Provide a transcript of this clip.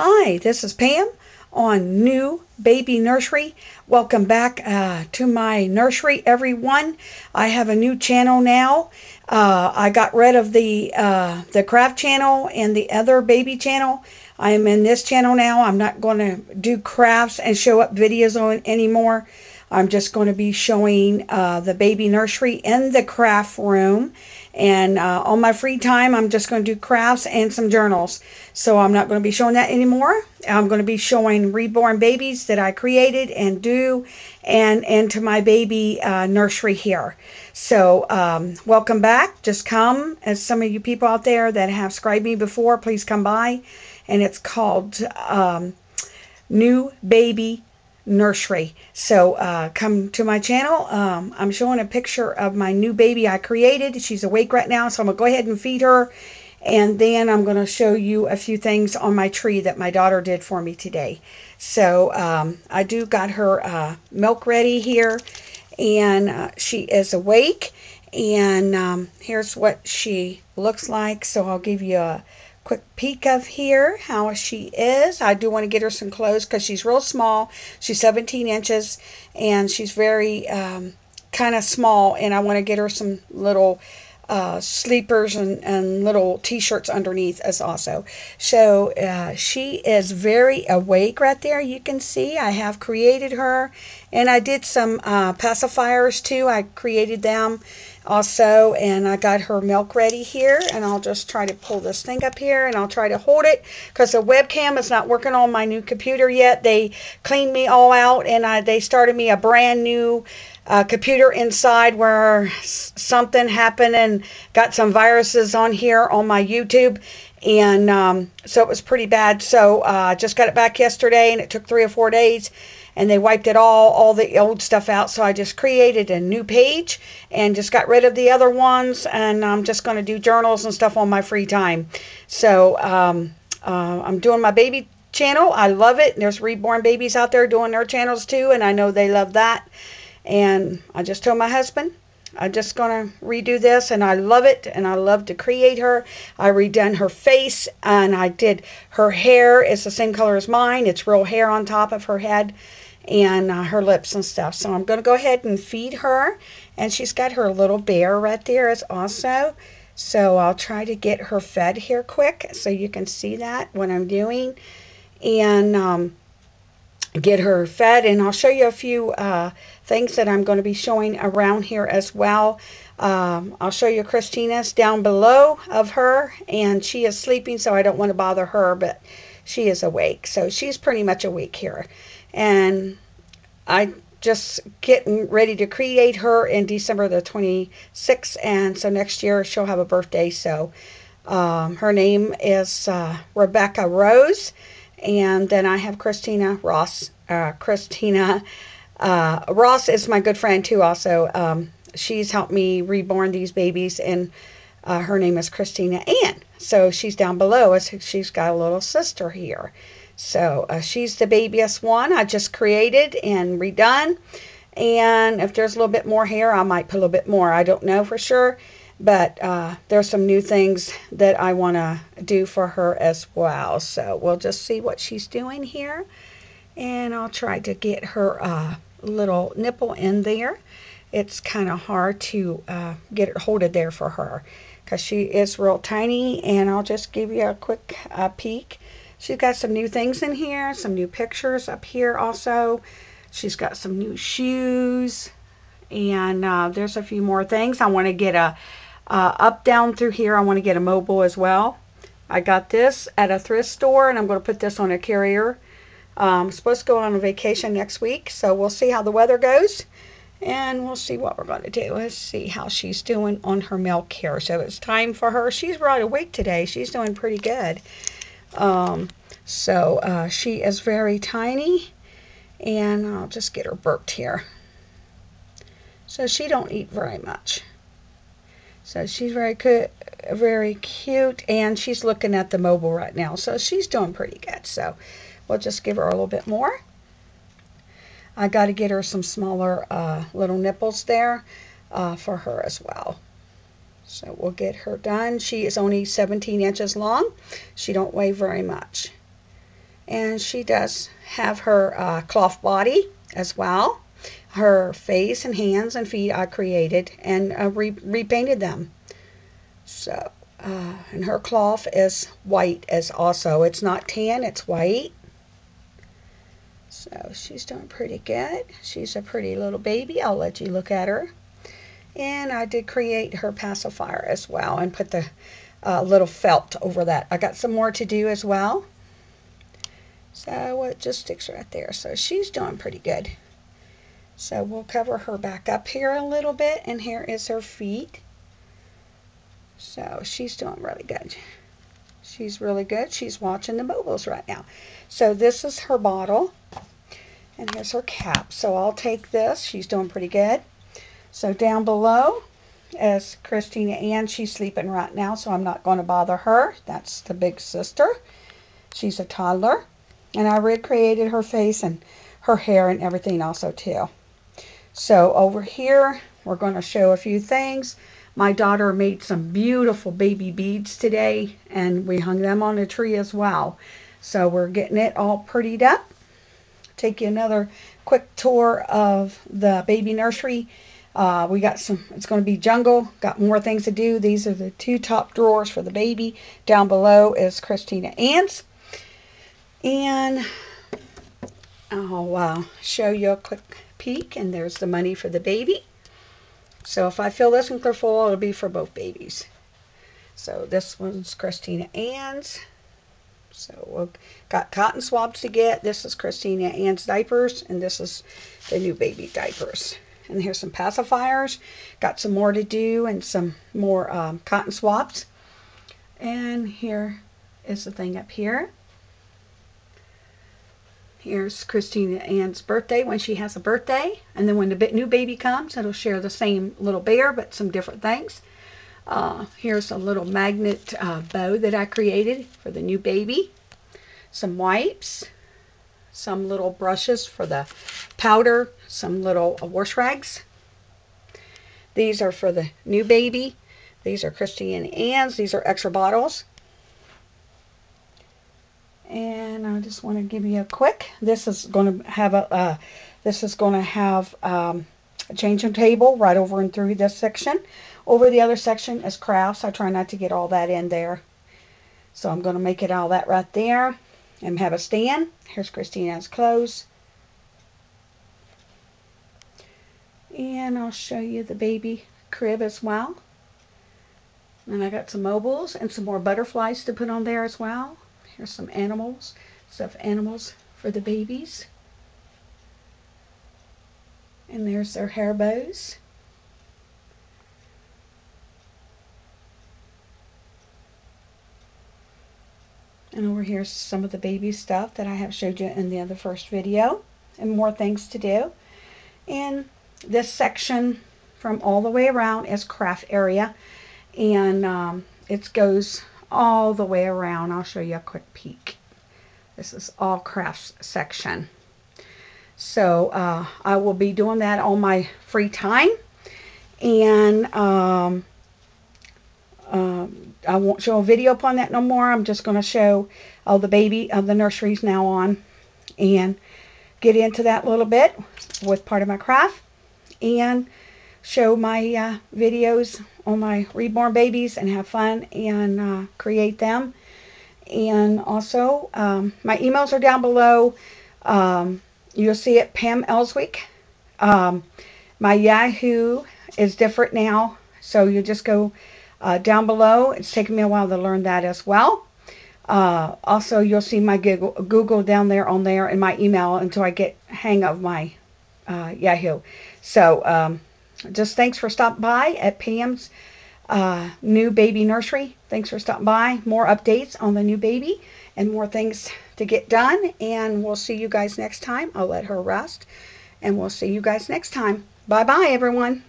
Hi, this is Pam on New Baby Nursery. Welcome back uh, to my nursery, everyone. I have a new channel now. Uh, I got rid of the uh, the craft channel and the other baby channel. I am in this channel now. I'm not going to do crafts and show up videos on anymore. I'm just going to be showing uh, the baby nursery in the craft room and uh, on my free time, I'm just going to do crafts and some journals. So I'm not going to be showing that anymore. I'm going to be showing reborn babies that I created and do and into my baby uh, nursery here. So um, welcome back. Just come. As some of you people out there that have subscribed me before, please come by. And it's called um, New Baby nursery. So uh, come to my channel. Um, I'm showing a picture of my new baby I created. She's awake right now, so I'm going to go ahead and feed her. And then I'm going to show you a few things on my tree that my daughter did for me today. So um, I do got her uh, milk ready here. And uh, she is awake. And um, here's what she looks like. So I'll give you a quick peek of here how she is. I do want to get her some clothes because she's real small. She's 17 inches and she's very um, kind of small and I want to get her some little uh, sleepers and, and little t-shirts underneath as also. So uh, she is very awake right there. You can see I have created her and I did some uh, pacifiers too. I created them also and I got her milk ready here and I'll just try to pull this thing up here and I'll try to hold it because the webcam is not working on my new computer yet. They cleaned me all out and I, they started me a brand new uh, computer inside where something happened and got some viruses on here on my YouTube and um, so it was pretty bad. So I uh, just got it back yesterday and it took three or four days and they wiped it all, all the old stuff out. So I just created a new page and just got rid of the other ones. And I'm just going to do journals and stuff on my free time. So um, uh, I'm doing my baby channel. I love it. There's reborn babies out there doing their channels too. And I know they love that. And I just told my husband, I'm just going to redo this and I love it and I love to create her. I redone her face and I did her hair. It's the same color as mine. It's real hair on top of her head and uh, her lips and stuff. So I'm going to go ahead and feed her. And she's got her little bear right there as also. So I'll try to get her fed here quick so you can see that what I'm doing. And um, get her fed. And I'll show you a few uh, things that I'm going to be showing around here as well. Um, I'll show you Christina's down below of her. And she is sleeping so I don't want to bother her. But she is awake. So she's pretty much awake here and I just getting ready to create her in December the 26th, and so next year she'll have a birthday. So um, her name is uh, Rebecca Rose, and then I have Christina Ross. Uh, Christina uh, Ross is my good friend too. Also, um, she's helped me reborn these babies, and uh, her name is Christina Ann. So she's down below. As she's got a little sister here. So uh, she's the babyest one I just created and redone. And if there's a little bit more hair, I might put a little bit more. I don't know for sure. But uh, there's some new things that I want to do for her as well. So we'll just see what she's doing here. And I'll try to get her uh, little nipple in there. It's kind of hard to uh, get it hold it there for her because she is real tiny. And I'll just give you a quick uh, peek. She's got some new things in here, some new pictures up here also. She's got some new shoes. And uh, there's a few more things. I want to get a uh, up, down through here. I want to get a mobile as well. I got this at a thrift store and I'm going to put this on a carrier. Um, I'm supposed to go on a vacation next week, so we'll see how the weather goes. And we'll see what we're going to do. Let's see how she's doing on her milk here. So it's time for her. She's right awake today. She's doing pretty good. Um, so uh, she is very tiny and I'll just get her burped here. So she don't eat very much. So she's very good, very cute, and she's looking at the mobile right now. So she's doing pretty good. So we'll just give her a little bit more. I got to get her some smaller uh, little nipples there uh, for her as well. So we'll get her done. She is only 17 inches long. She don't weigh very much. And she does have her uh, cloth body as well. Her face and hands and feet I created and uh, re repainted them. So, uh, and her cloth is white as also. It's not tan, it's white. So she's doing pretty good. She's a pretty little baby. I'll let you look at her. And I did create her pacifier as well and put the uh, little felt over that. I got some more to do as well. So it just sticks right there. So she's doing pretty good. So we'll cover her back up here a little bit. And here is her feet. So she's doing really good. She's really good. She's watching the mobiles right now. So this is her bottle. And here's her cap. So I'll take this. She's doing pretty good. So down below is Christina Ann. She's sleeping right now, so I'm not going to bother her. That's the big sister. She's a toddler. And I recreated her face and her hair and everything also too. So over here, we're going to show a few things. My daughter made some beautiful baby beads today, and we hung them on a tree as well. So we're getting it all prettied up. Take you another quick tour of the baby nursery. Uh, we got some, it's going to be jungle, got more things to do. These are the two top drawers for the baby. Down below is Christina Ann's. And I'll uh, show you a quick peek. And there's the money for the baby. So if I fill this one clear full, it'll be for both babies. So this one's Christina Ann's. So we've got cotton swabs to get. This is Christina Ann's diapers, and this is the new baby diapers. And here's some pacifiers. Got some more to do and some more um, cotton swabs. And here is the thing up here. Here's Christina Ann's birthday when she has a birthday. And then when the new baby comes, it'll share the same little bear, but some different things. Uh, here's a little magnet uh, bow that I created for the new baby. Some wipes. Some little brushes for the powder. Some little uh, wash rags. These are for the new baby. These are Christine Ann's. These are extra bottles. And I just want to give you a quick. This is going to have a. Uh, this is going to have um, a changing table right over and through this section. Over the other section is crafts. I try not to get all that in there. So I'm going to make it all that right there and have a stand. Here's Christina's clothes. And I'll show you the baby crib as well. And I got some mobiles and some more butterflies to put on there as well. Here's some animals, stuffed animals for the babies. And there's their hair bows. And over here's some of the baby stuff that I have showed you in the other first video. And more things to do. And this section from all the way around is craft area. And um, it goes all the way around. I'll show you a quick peek. This is all crafts section. So uh, I will be doing that on my free time. And um, um, I won't show a video upon that no more. I'm just going to show all the baby of the nurseries now on and get into that a little bit with part of my craft and show my uh, videos on my reborn babies and have fun and uh, create them. And also, um, my emails are down below. Um, you'll see it, Pam Elswick. Um, my Yahoo is different now, so you just go uh, down below. It's taken me a while to learn that as well. Uh, also, you'll see my Google, Google down there on there and my email until I get hang of my uh, Yahoo. So, um, just thanks for stopping by at Pam's uh, new baby nursery. Thanks for stopping by. More updates on the new baby and more things to get done. And we'll see you guys next time. I'll let her rest. And we'll see you guys next time. Bye bye, everyone.